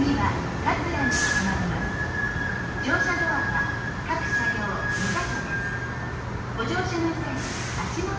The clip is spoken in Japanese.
次はまります。乗車ドアは各車両2箇所です。ご乗車の際足元